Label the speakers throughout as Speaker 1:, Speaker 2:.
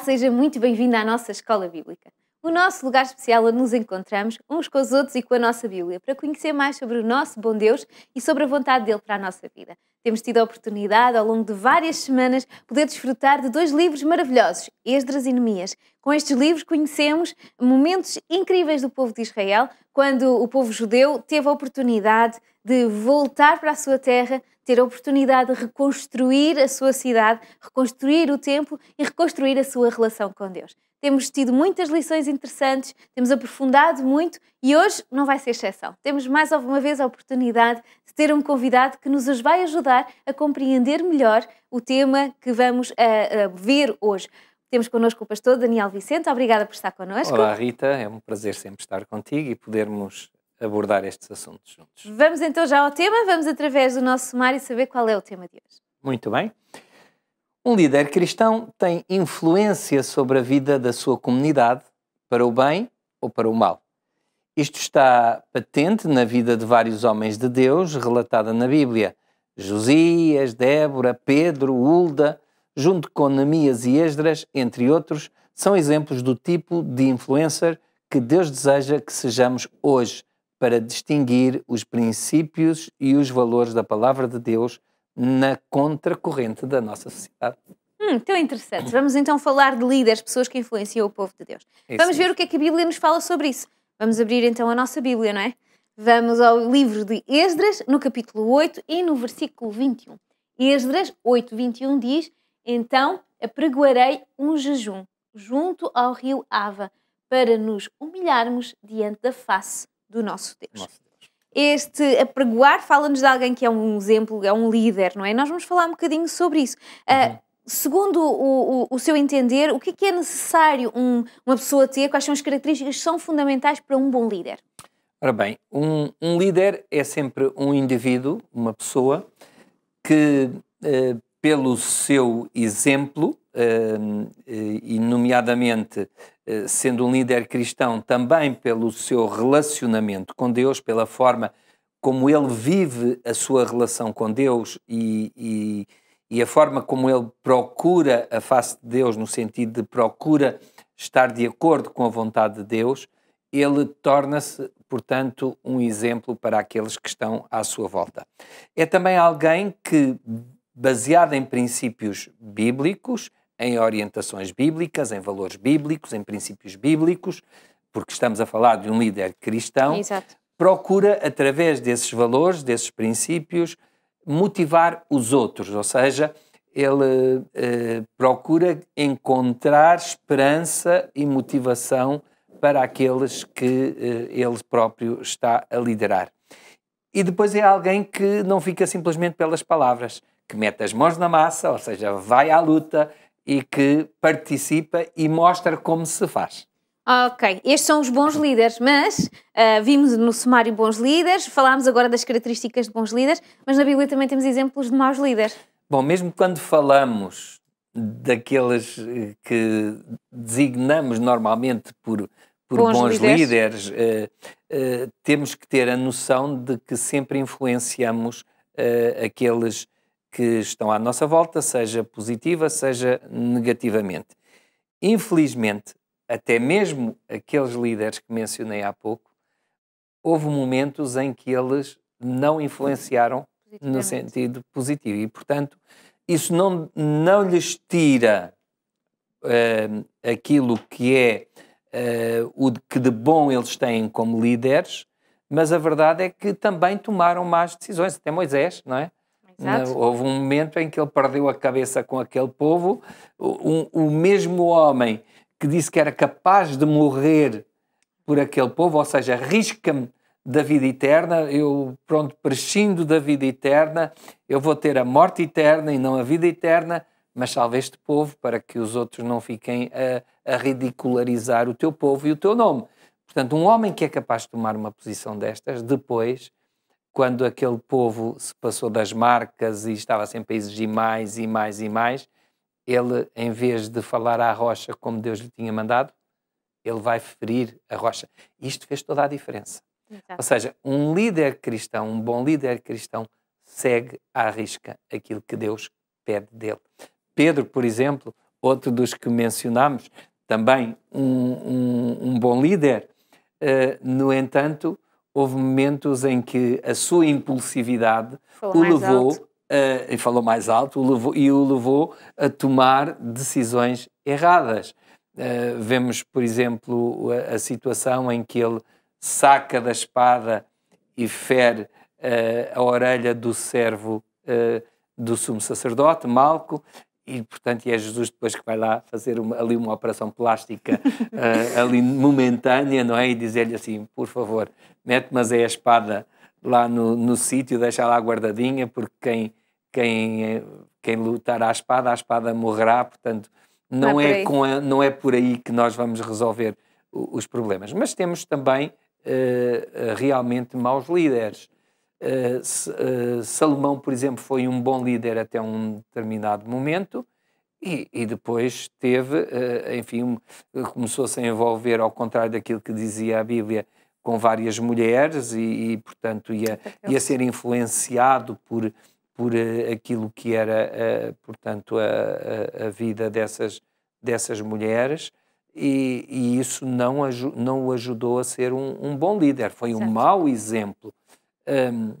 Speaker 1: Seja muito bem-vindo à nossa Escola Bíblica. O nosso lugar especial onde nos encontramos uns com os outros e com a nossa Bíblia, para conhecer mais sobre o nosso bom Deus e sobre a vontade dele para a nossa vida. Temos tido a oportunidade, ao longo de várias semanas, poder desfrutar de dois livros maravilhosos, Esdras e Neemias. Com estes livros conhecemos momentos incríveis do povo de Israel, quando o povo judeu teve a oportunidade de voltar para a sua terra, ter a oportunidade de reconstruir a sua cidade, reconstruir o templo e reconstruir a sua relação com Deus. Temos tido muitas lições interessantes, temos aprofundado muito e hoje não vai ser exceção. Temos mais uma vez a oportunidade de ter um convidado que nos vai ajudar a compreender melhor o tema que vamos a, eh, a ver hoje. Temos connosco o pastor Daniel Vicente. Obrigada por estar connosco.
Speaker 2: Olá, Rita. É um prazer sempre estar contigo e podermos abordar estes assuntos juntos.
Speaker 1: Vamos então já ao tema. Vamos através do nosso sumário saber qual é o tema de hoje.
Speaker 2: Muito bem. Um líder cristão tem influência sobre a vida da sua comunidade para o bem ou para o mal. Isto está patente na vida de vários homens de Deus, relatada na Bíblia. Josias, Débora, Pedro, Hulda, junto com Neemias e Esdras, entre outros, são exemplos do tipo de influencer que Deus deseja que sejamos hoje para distinguir os princípios e os valores da palavra de Deus na contracorrente da nossa sociedade.
Speaker 1: Hum, tão interessante. Vamos então falar de líderes, pessoas que influenciam o povo de Deus. Isso Vamos ver o que é que a Bíblia nos fala sobre isso. Vamos abrir então a nossa Bíblia, não é? Vamos ao livro de Esdras, no capítulo 8 e no versículo 21. Esdras 8, 21 diz: Então apregoarei um jejum junto ao rio Ava, para nos humilharmos diante da face do nosso Deus. Nossa este apregoar fala-nos de alguém que é um exemplo, é um líder, não é? Nós vamos falar um bocadinho sobre isso. Uh, uhum. Segundo o, o, o, seu entender, o que é, que é necessário um, uma pessoa ter? Quais são as características que são fundamentais para um bom líder?
Speaker 2: Ora bem, um, um líder é sempre um indivíduo, uma pessoa, que uh, pelo seu exemplo, e nomeadamente eh, sendo um líder cristão, também pelo seu relacionamento com Deus, pela forma como ele vive a sua relação com Deus e, e, e a forma como ele procura a face de Deus, no sentido de procura estar de acordo com a vontade de Deus, ele torna-se, portanto, um exemplo para aqueles que estão à sua volta. É também alguém que, baseado em princípios bíblicos, em orientações bíblicas, em valores bíblicos, em princípios bíblicos, porque estamos a falar de um líder cristão,
Speaker 1: Exato.
Speaker 2: procura, através desses valores, desses princípios, motivar os outros, ou seja, ele eh, procura encontrar esperança e motivação para aqueles que eh, ele próprio está a liderar. E depois é alguém que não fica simplesmente pelas palavras, que mete as mãos na massa, ou seja, vai à luta, e que participa e mostra como se faz.
Speaker 1: Ok, estes são os bons líderes, mas uh, vimos no sumário bons líderes, falámos agora das características de bons líderes, mas na Bíblia também temos exemplos de maus líderes.
Speaker 2: Bom, mesmo quando falamos daqueles eh, que designamos normalmente por, por bons, bons líderes, líderes uh, uh, temos que ter a noção de que sempre influenciamos aqueles que estão à nossa volta, seja positiva, seja negativamente. Infelizmente, até mesmo aqueles líderes que mencionei há pouco, houve momentos em que eles não influenciaram no sentido positivo e, portanto, isso não, não lhes tira uh, aquilo que é uh, o que de bom eles têm como líderes, mas a verdade é que também tomaram más decisões, até Moisés, não é? Exato. Houve um momento em que ele perdeu a cabeça com aquele povo. O, o mesmo homem que disse que era capaz de morrer por aquele povo, ou seja, arrisca-me da vida eterna, eu, pronto, prescindo da vida eterna, eu vou ter a morte eterna e não a vida eterna, mas salve este povo para que os outros não fiquem a, a ridicularizar o teu povo e o teu nome. Portanto, um homem que é capaz de tomar uma posição destas, depois quando aquele povo se passou das marcas e estava sempre a exigir mais e mais e mais, ele, em vez de falar à rocha como Deus lhe tinha mandado, ele vai ferir a rocha. Isto fez toda a diferença. Exato. Ou seja, um líder cristão, um bom líder cristão, segue à risca aquilo que Deus pede dele. Pedro, por exemplo, outro dos que mencionámos, também um, um, um bom líder. Uh, no entanto, houve momentos em que a sua impulsividade falou o levou, uh, e falou mais alto, o levou, e o levou a tomar decisões erradas. Uh, vemos, por exemplo, a, a, situação em que ele saca da espada e fere uh, a orelha do servo do sumo sacerdote, Malco, e portanto é Jesus depois que vai lá fazer uma, ali uma operação plástica uh, ali momentânea, não é? E dizer-lhe assim, por favor, mete mas é a espada lá no, no sítio, deixa lá guardadinha, porque quem, quem, quem lutar à espada, a espada morrerá, portanto não, não é, é com a, não é por aí que nós vamos resolver os problemas. Mas temos também uh, realmente maus líderes. Uh, Salomão, por exemplo, foi um bom líder até um determinado momento e, e depois teve, uh, enfim, começou-se a envolver, ao contrário daquilo que dizia a Bíblia, com várias mulheres e, e portanto, ia, ia ser influenciado por, por aquilo que era, portanto, a, a, vida dessas, dessas mulheres. E, e isso não, não o ajudou a ser um, um bom líder, foi um mau exemplo. Um,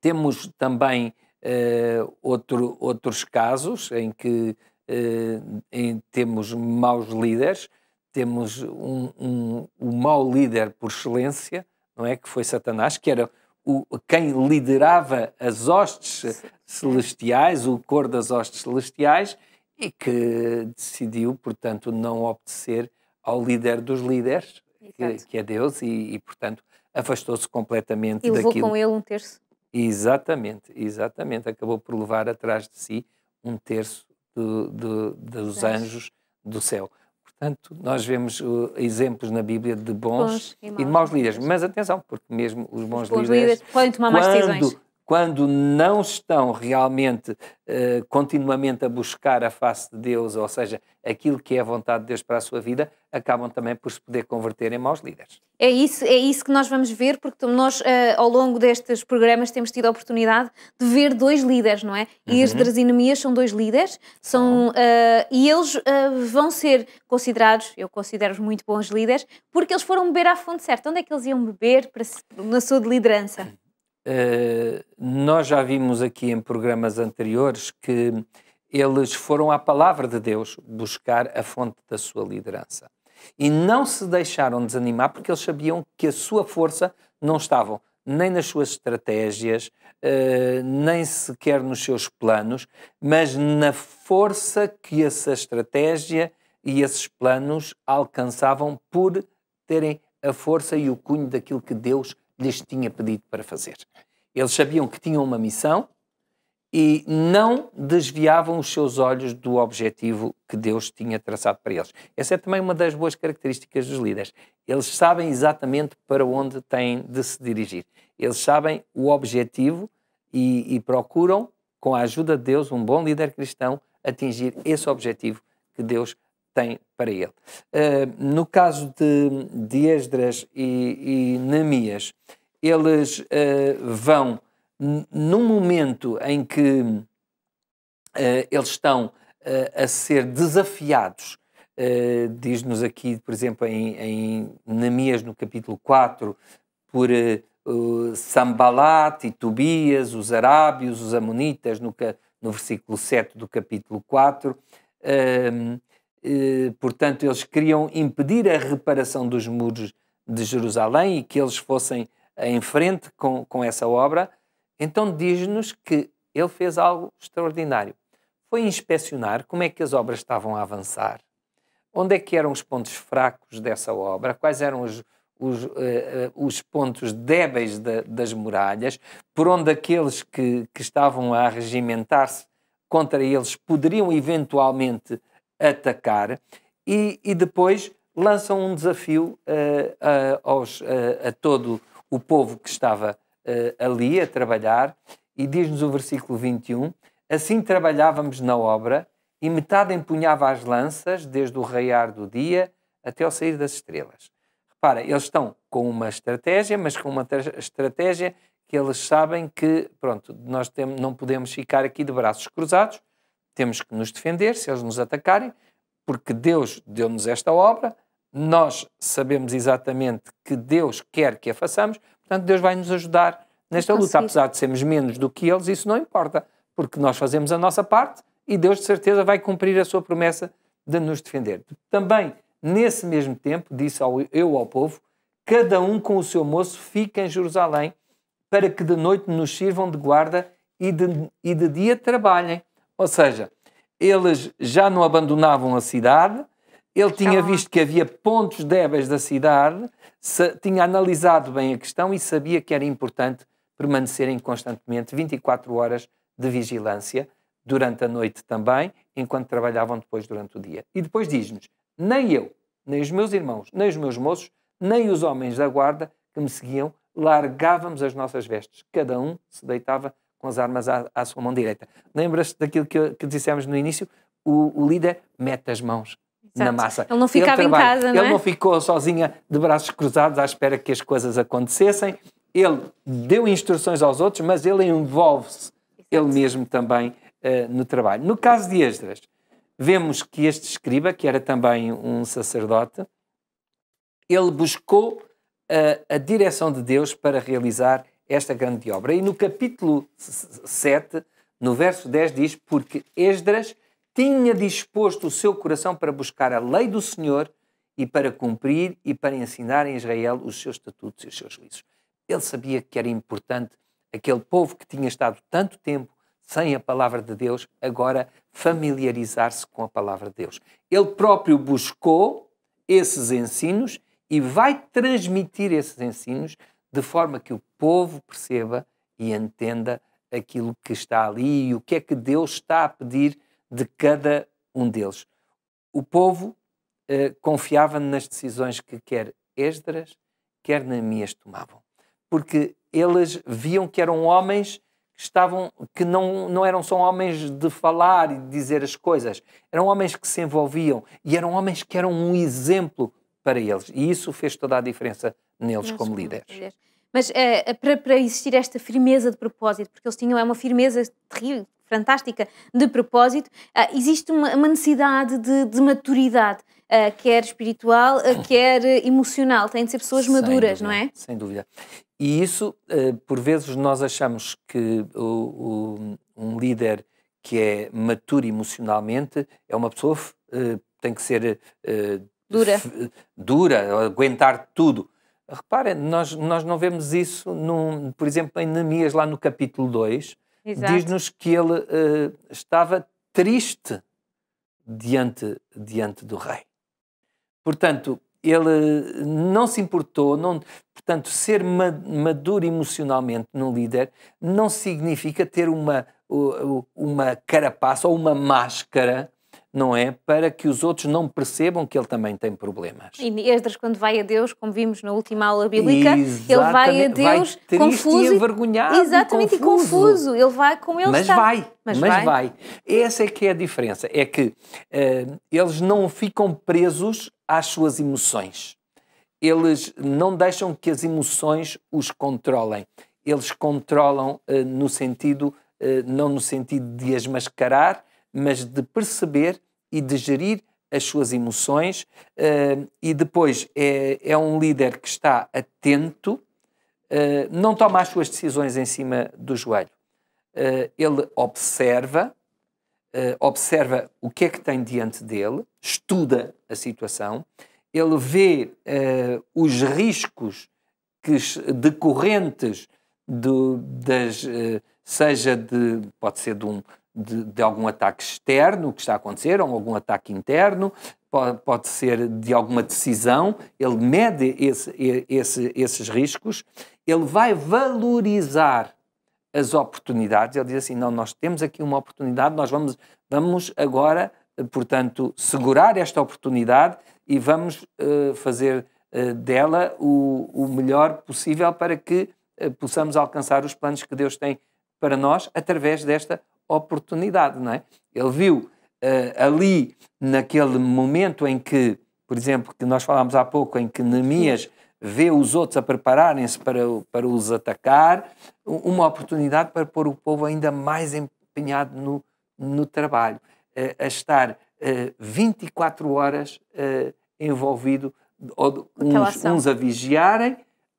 Speaker 2: temos também uh, outro, outros casos em que uh, em, temos maus líderes, temos um, um, um mau líder por excelência, não é? Que foi Satanás, que era o, quem liderava as hostes celestiais, o cor das hostes celestiais, e que decidiu, portanto, não obedecer ao líder dos líderes, que, que, é Deus, e, e portanto, afastou-se completamente
Speaker 1: e levou
Speaker 2: daquilo.
Speaker 1: com ele um terço.
Speaker 2: Exatamente, exatamente. Acabou por levar atrás de si um terço do, do, dos anjos do céu. Portanto, nós vemos uh, exemplos na Bíblia de bons, bons e, e, de maus líderes. Mas atenção, porque mesmo os bons, os bons líderes, líderes,
Speaker 1: podem tomar mais decisões
Speaker 2: quando não estão realmente uh, continuamente a buscar a face de Deus, ou seja, aquilo que é a vontade de Deus para a sua vida, acabam também por se poder converter em maus líderes.
Speaker 1: É isso, é isso que nós vamos ver, porque nós, uh, ao longo destes programas, temos tido a oportunidade de ver dois líderes, não é? E uhum. as Neemias são dois líderes, são, uh, e eles vão ser considerados, eu considero-os muito bons líderes, porque eles foram beber à fonte certa. Onde é que eles iam beber para, na sua liderança?
Speaker 2: Uh, nós já vimos aqui em programas anteriores que eles foram à palavra de Deus buscar a fonte da sua liderança. E não se deixaram desanimar porque eles sabiam que a sua força não estava nem nas suas estratégias, uh, nem sequer nos seus planos, mas na força que essa estratégia e esses planos alcançavam por terem a força e o cunho daquilo que Deus lhes tinha pedido para fazer. Eles sabiam que tinham uma missão e não desviavam os seus olhos do objetivo que Deus tinha traçado para eles. Essa é também uma das boas características dos líderes. Eles sabem exatamente para onde têm de se dirigir. Eles sabem o objetivo e, e procuram, com a ajuda de Deus, um bom líder cristão, atingir esse objetivo que Deus tem para ele. Uh, no caso de, de Esdras e, e Neemias, eles uh, vão, num momento em que uh, eles estão a ser desafiados, diz-nos aqui, por exemplo, em, em Neemias, no capítulo 4, por uh, Sambalat e Tobias, os arábios, os amonitas, no, no versículo 7 do capítulo 4. Uh, eh, portanto, eles queriam impedir a reparação dos muros de Jerusalém e que eles fossem em frente com, com essa obra. Então, diz-nos que ele fez algo extraordinário. Foi inspecionar como é que as obras estavam a avançar, onde é que eram os pontos fracos dessa obra, quais eram os, os, uh, uh, os pontos débeis de, das muralhas, por onde aqueles que, que estavam a regimentar-se contra eles poderiam eventualmente atacar e, e depois lançam um desafio uh, uh, aos, uh, a todo o povo que estava ali a trabalhar e diz-nos o versículo 21, assim trabalhávamos na obra e metade empunhava as lanças desde o raiar do dia até ao sair das estrelas. Repara, eles estão com uma estratégia, mas com uma estratégia que eles sabem que, pronto, nós tem, não podemos ficar aqui de braços cruzados, temos que nos defender se eles nos atacarem, porque Deus deu-nos esta obra, nós sabemos exatamente que Deus quer que a façamos, portanto, Deus vai nos ajudar nesta luta. Apesar de sermos menos do que eles, isso não importa, porque nós fazemos a nossa parte e Deus, de certeza, vai cumprir a sua promessa de nos defender. Também, nesse mesmo tempo, disse ao, eu ao povo: cada um com o seu moço fica em Jerusalém, para que de noite nos sirvam de guarda e de, e de dia trabalhem. Ou seja, eles já não abandonavam a cidade, ele tinha visto que havia pontos débeis da cidade, tinha analisado bem a questão e sabia que era importante permanecerem constantemente 24 horas de vigilância, durante a noite também, enquanto trabalhavam depois durante o dia. E depois diz-nos: nem eu, nem os meus irmãos, nem os meus moços, nem os homens da guarda que me seguiam, largávamos as nossas vestes. Cada um se deitava com as armas à, à sua mão direita. Lembras-te daquilo que, que dissemos no início? O, o líder mete as mãos Exato. na massa.
Speaker 1: Ele não ficava ele em casa,
Speaker 2: não
Speaker 1: é?
Speaker 2: Ele não ficou sozinha de braços cruzados à espera que as coisas acontecessem. Ele deu instruções aos outros, mas ele envolve-se ele mesmo também uh, no trabalho. No caso de Esdras, vemos que este escriba, que era também um sacerdote, ele buscou uh, a direção de Deus para realizar esta grande obra. E no capítulo 7, no verso 10, diz: Porque Esdras tinha disposto o seu coração para buscar a lei do Senhor e para cumprir e para ensinar em Israel os seus estatutos e os seus juízos. Ele sabia que era importante aquele povo que tinha estado tanto tempo sem a palavra de Deus, agora familiarizar-se com a palavra de Deus. Ele próprio buscou esses ensinos e vai transmitir esses ensinos de forma que o povo perceba e entenda aquilo que está ali e o que é que Deus está a pedir de cada um deles. O povo eh, confiava nas decisões que quer Esdras, quer Neemias tomavam, porque eles viam que eram homens que estavam que não, não eram só homens de falar e de dizer as coisas, eram homens que se envolviam e eram homens que eram um exemplo para eles. E isso fez toda a diferença neles Nossa, como líderes.
Speaker 1: Mas é, para, para existir esta firmeza de propósito, porque eles tinham é uma firmeza terrível, fantástica de propósito, uh, existe uma, uma necessidade de, de maturidade, uh, quer espiritual, quer emocional. Têm de ser pessoas sem maduras,
Speaker 2: dúvida,
Speaker 1: não é?
Speaker 2: Sem dúvida. E isso, por vezes, nós achamos que o, o, um líder que é maturo emocionalmente é uma pessoa que tem que ser
Speaker 1: dura,
Speaker 2: dura aguentar tudo. Reparem, nós, nós não vemos isso, num, por exemplo, em Neemias, lá no capítulo 2, diz-nos que ele uh, estava triste diante, diante do rei. Portanto, ele não se importou, não, portanto, ser maduro emocionalmente num líder não significa ter uma, uma carapaça ou uma máscara não é? Para que os outros não percebam que ele também tem problemas.
Speaker 1: E Esdras, quando vai a Deus, como vimos na última aula bíblica, Exatamente. ele vai a Deus vai confuso.
Speaker 2: E envergonhado.
Speaker 1: Exatamente,
Speaker 2: e confuso.
Speaker 1: e confuso. Ele vai como ele
Speaker 2: mas
Speaker 1: está.
Speaker 2: Vai, mas, mas vai. vai. Essa é que é a diferença. É que uh, eles não ficam presos às suas emoções. Eles não deixam que as emoções os controlem. Eles controlam uh, no sentido, uh, não no sentido de as mascarar, mas de perceber e de gerir as suas emoções uh, e depois é, é, um líder que está atento, uh, não toma as suas decisões em cima do joelho. Uh, ele observa, observa o que é que tem diante dele, estuda a situação, ele vê os riscos que, decorrentes do, das, seja de, pode ser de um, de, de, algum ataque externo que está a acontecer, ou algum ataque interno, pode, pode ser de alguma decisão, ele mede esse, esse, esses riscos, ele vai valorizar as oportunidades, ele diz assim, não, nós temos aqui uma oportunidade, nós vamos, vamos agora, portanto, segurar esta oportunidade e vamos uh, fazer uh, dela o, o melhor possível para que uh, possamos alcançar os planos que Deus tem para nós através desta oportunidade, não é? Ele viu uh, ali, naquele momento em que, por exemplo, que nós falámos há pouco, em que Neemias vê os outros a prepararem-se para, para os atacar, uma oportunidade para pôr o povo ainda mais empenhado no no trabalho, a estar 24 horas envolvido, uns, uns, a vigiarem,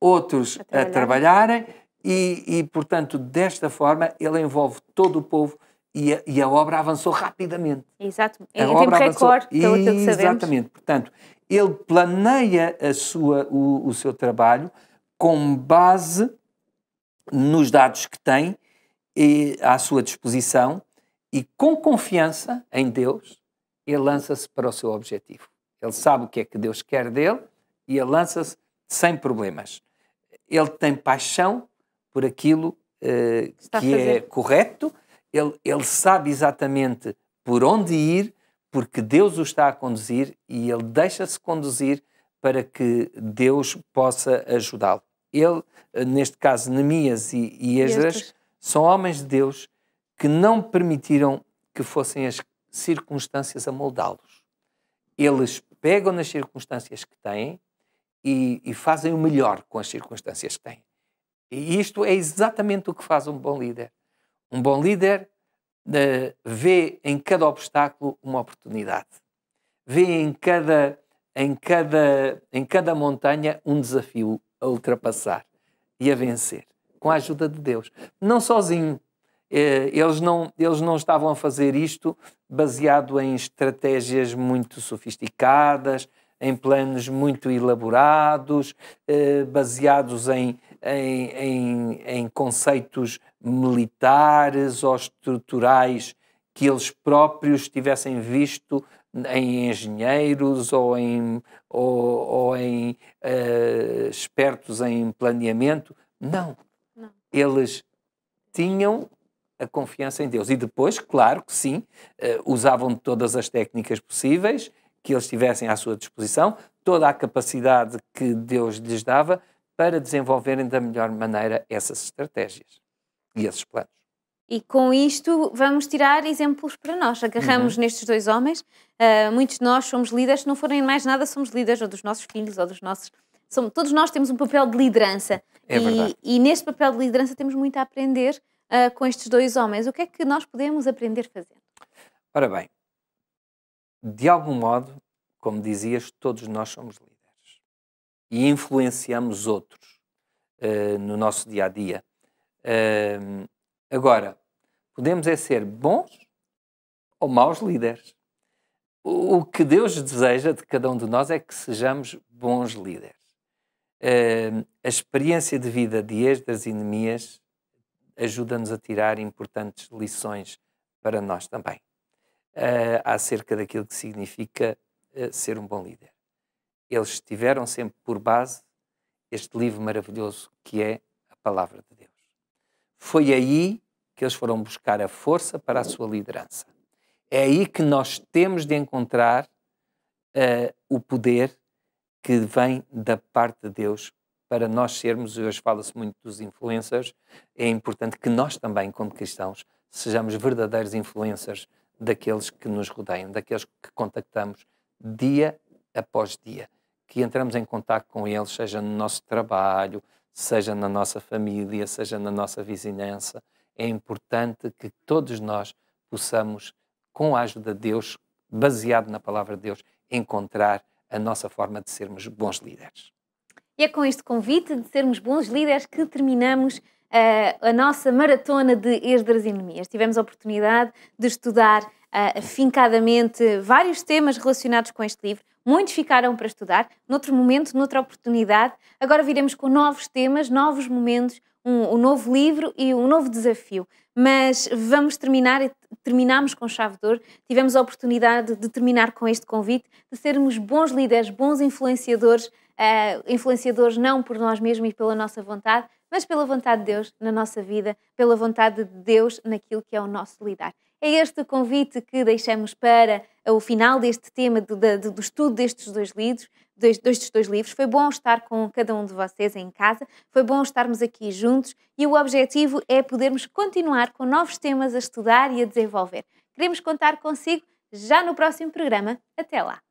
Speaker 2: outros a, trabalhar. a trabalharem, e, e, portanto, desta forma, ele envolve todo o povo e a, e a obra avançou rapidamente.
Speaker 1: Exato, em tempo recorde, pelo que sabemos.
Speaker 2: Exatamente, portanto, ele planeia a sua, o, o seu trabalho com base nos dados que tem e, à sua disposição e com confiança em Deus, ele lança-se para o seu objetivo. Ele sabe o que é que Deus quer dele e ele lança-se sem problemas. Ele tem paixão por aquilo uh, que é correto, ele, ele sabe exatamente por onde ir, porque Deus o está a conduzir e ele deixa-se conduzir para que Deus possa ajudá-lo. Ele, eh, neste caso, Neemias e, e Esdras, são homens de Deus que não permitiram que fossem as circunstâncias a moldá-los. Eles pegam nas circunstâncias que têm e, e, fazem o melhor com as circunstâncias que têm. E isto é exatamente o que faz um bom líder. Um bom líder uh, vê em cada obstáculo uma oportunidade. Vê em cada, em, cada, em cada montanha um desafio a ultrapassar e a vencer, com a ajuda de Deus. Não sozinho. Uh, eles não, eles não estavam a fazer isto baseado em estratégias muito sofisticadas, em planos muito elaborados, eh, baseados em, em, em, em, conceitos militares ou estruturais que eles próprios tivessem visto em engenheiros ou em, ou, ou em uh, expertos em planeamento. Não. Não. Eles tinham a confiança em Deus. E depois, claro que sim, uh, usavam todas as técnicas possíveis que eles tivessem à sua disposição, toda a capacidade que Deus lhes dava para desenvolverem da melhor maneira essas estratégias e esses planos.
Speaker 1: E com isto vamos tirar exemplos para nós. Agarramos uhum. nestes dois homens. Uh, muitos de nós somos líderes, se não forem mais nada, somos líderes ou dos nossos filhos ou dos nossos. Somos, todos nós temos um papel de liderança.
Speaker 2: É
Speaker 1: e, e neste papel de liderança temos muito a aprender uh, com estes dois homens. O que é que nós podemos aprender fazendo?
Speaker 2: Ora bem, de algum modo, como dizias, todos nós somos líderes e influenciamos outros uh, no nosso dia a dia. Uh, agora, podemos é ser bons ou maus líderes. O, o que Deus deseja de cada um de nós é que sejamos bons líderes. Uh, a experiência de vida de Esdras e Neemias ajuda-nos a tirar importantes lições para nós também uh, acerca daquilo que significa uh, ser um bom líder. Eles tiveram sempre por base este livro maravilhoso que é a Palavra de Deus. Foi aí que eles foram buscar a força para a sua liderança. É aí que nós temos de encontrar uh, o poder que vem da parte de Deus para nós sermos, hoje fala-se muito dos influencers, é importante que nós também, como cristãos, sejamos verdadeiros influencers daqueles que nos rodeiam, daqueles que contactamos dia após dia, que entramos em contato com eles, seja no nosso trabalho, seja na nossa família, seja na nossa vizinhança. É importante que todos nós possamos, com a ajuda de Deus, baseado na palavra de Deus, encontrar a nossa forma de sermos bons líderes.
Speaker 1: E é com este convite de sermos bons líderes que terminamos a nossa maratona de Esdras e Neemias. Tivemos a oportunidade de estudar uh, afincadamente vários temas relacionados com este livro. Muitos ficaram para estudar, noutro momento, noutra oportunidade. Agora viremos com novos temas, novos momentos, um, um novo livro e um novo desafio. Mas vamos terminar, terminamos com chave de ouro. Tivemos a oportunidade de terminar com este convite, de sermos bons líderes, bons influenciadores, uh, influenciadores não por nós mesmos e pela nossa vontade, mas pela vontade de Deus na nossa vida, pela vontade de Deus naquilo que é o nosso lidar. É este o convite que deixamos para o final deste tema do, do, do estudo destes dois livros, destes dois livros. Foi bom estar com cada um de vocês em casa, foi bom estarmos aqui juntos e o objetivo é podermos continuar com novos temas a estudar e a desenvolver. Queremos contar consigo já no próximo programa. Até lá!